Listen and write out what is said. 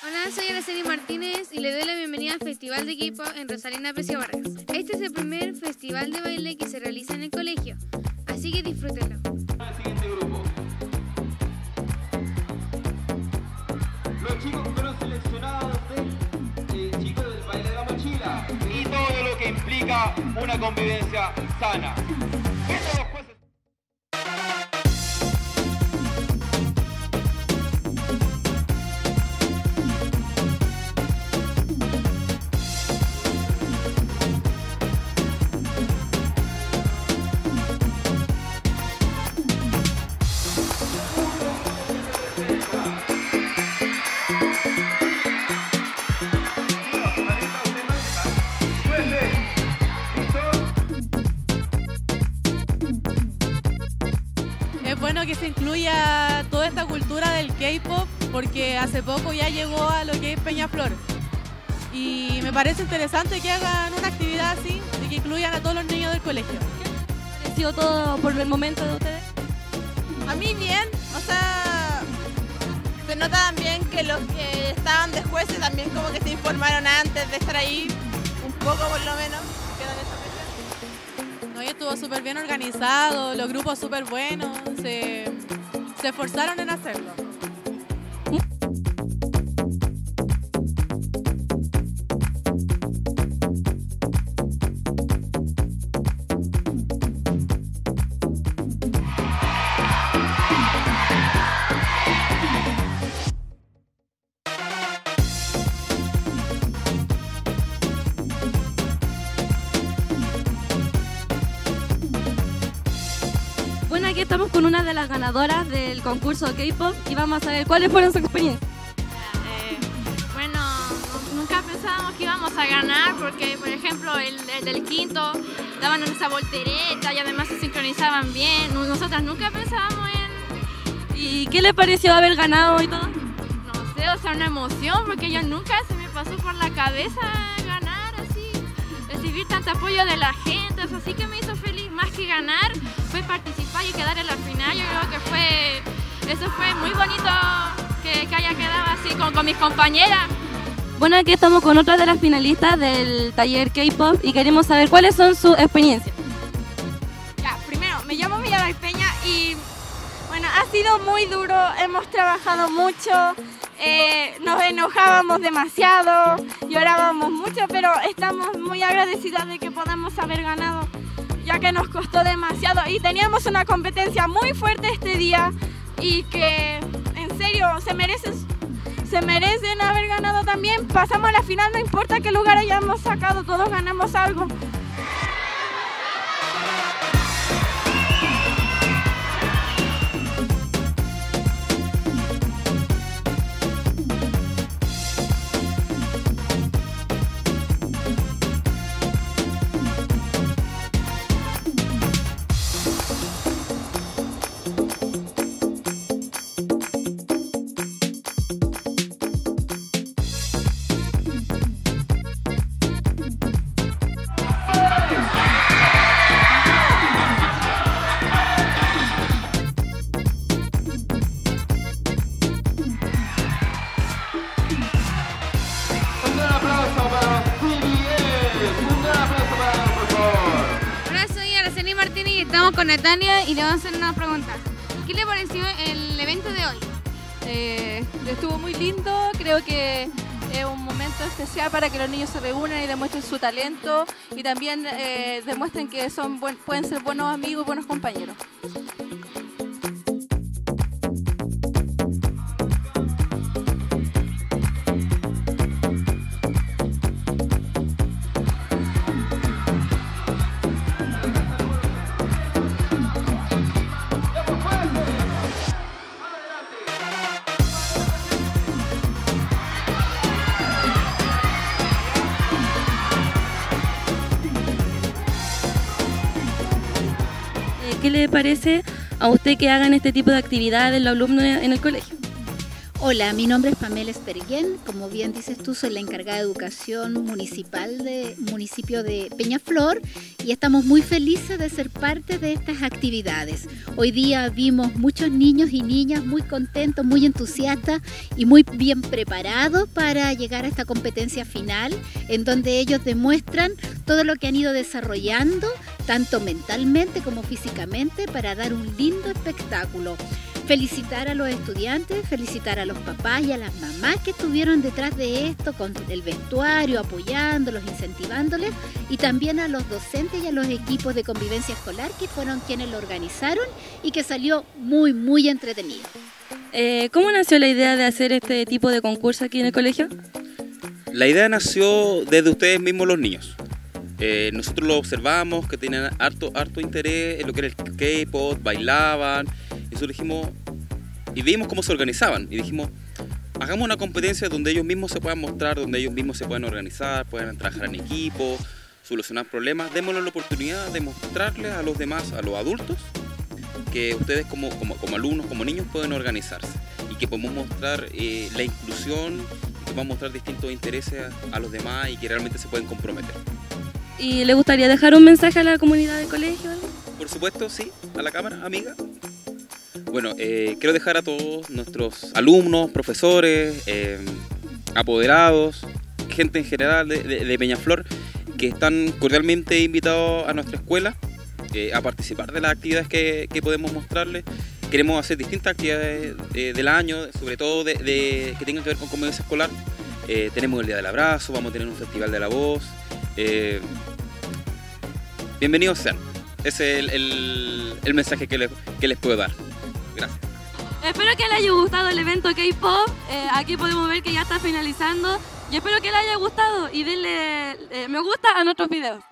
Hola, soy Araceli Martínez y le doy la bienvenida al Festival de K-Pop en Rosalina Precio Vargas. Este es el primer festival de baile que se realiza en el colegio, así que disfrútenlo. El siguiente grupo. Los chicos que fueron seleccionados del eh, chicos del baile de la mochila y todo lo que implica una convivencia sana. Bueno que se incluya toda esta cultura del K-pop porque hace poco ya llegó a lo que es Peñaflor. Y me parece interesante que hagan una actividad así y que incluyan a todos los niños del colegio. ¿Ha sido todo por el momento de ustedes? A mí bien, o sea, se nota también que los que estaban de jueces también como que se informaron antes de estar ahí, un poco por lo menos. No, estuvo súper bien organizado, los grupos súper buenos, se esforzaron en hacerlo. Con una de las ganadoras del concurso K-pop y vamos a ver cuáles fueron sus experiencias. Eh, bueno, nunca pensábamos que íbamos a ganar porque, por ejemplo, el, el del quinto daban esa voltereta y además se sincronizaban bien. No- Nosotras nunca pensábamos en, ¿Y qué le pareció haber ganado y todo? no sé, o sea, una emoción porque yo nunca se me pasó por la cabeza ganar así, recibir tanto apoyo de la gente, o sea, sí que me hizo feliz. Más que ganar, fue participar y quedar en la Yo creo que fue, eso fue muy bonito que, que haya quedado así con, con mis compañeras. Bueno, aquí estamos con otra de las finalistas del taller K-pop y queremos saber cuáles son sus experiencias. Ya, primero, me llamo Villarreal Peña y bueno, ha sido muy duro, hemos trabajado mucho, eh, nos enojábamos demasiado, llorábamos mucho, pero estamos muy agradecidas de que podamos haber ganado, ya que nos costó demasiado y teníamos una competencia muy fuerte este día y que en serio se merecen, se merecen haber ganado también. Pasamos a la final, no importa qué lugar hayamos sacado, todos ganamos algo. Con Natalia y le vamos a hacer una pregunta. ¿Qué le pareció el evento de hoy? Eh, estuvo muy lindo, creo que es un momento especial para que los niños se reúnan y demuestren su talento y también eh, demuestren que son buen- pueden ser buenos amigos buenos compañeros. ¿Qué le parece a usted que hagan este tipo de actividades los alumnos en el colegio? Hola, mi nombre es Pamela Esperguén. Como bien dices tú, soy la encargada de educación municipal del municipio de Peñaflor y estamos muy felices de ser parte de estas actividades. Hoy día vimos muchos niños y niñas muy contentos, muy entusiastas y muy bien preparados para llegar a esta competencia final en donde ellos demuestran todo lo que han ido desarrollando, tanto mentalmente como físicamente, para dar un lindo espectáculo felicitar a los estudiantes, felicitar a los papás y a las mamás que estuvieron detrás de esto, con el vestuario, apoyándolos, incentivándoles, y también a los docentes y a los equipos de convivencia escolar que fueron quienes lo organizaron y que salió muy, muy entretenido. Eh, ¿Cómo nació la idea de hacer este tipo de concurso aquí en el colegio? La idea nació desde ustedes mismos los niños. Eh, nosotros lo observamos que tenían harto, harto interés en lo que era el K-pop, bailaban, nosotros dijimos, y vimos cómo se organizaban, y dijimos, hagamos una competencia donde ellos mismos se puedan mostrar, donde ellos mismos se puedan organizar, puedan trabajar en equipo, solucionar problemas, démosle la oportunidad de mostrarles a los demás, a los adultos, que ustedes como, como, como alumnos, como niños pueden organizarse y que podemos mostrar eh, la inclusión, que podemos mostrar distintos intereses a, a los demás y que realmente se pueden comprometer. ¿Y le gustaría dejar un mensaje a la comunidad del colegio? Por supuesto, sí, a la cámara, amiga. Bueno, eh, quiero dejar a todos nuestros alumnos, profesores, eh, apoderados, gente en general de, Peñaflor, que están cordialmente invitados a nuestra escuela eh, a participar de las actividades que, podemos mostrarles. Queremos hacer distintas actividades del año, sobre todo que tengan que ver con convivencia escolar. Tenemos el Día del Abrazo, vamos a tener un Festival de la Voz. bienvenidos sean. Ese es el, mensaje que les puedo dar. Gracias. Espero que les haya gustado el evento K-Pop. Eh, aquí podemos ver que ya está finalizando. Y espero que les haya gustado y denle eh, me gusta a nuestros videos.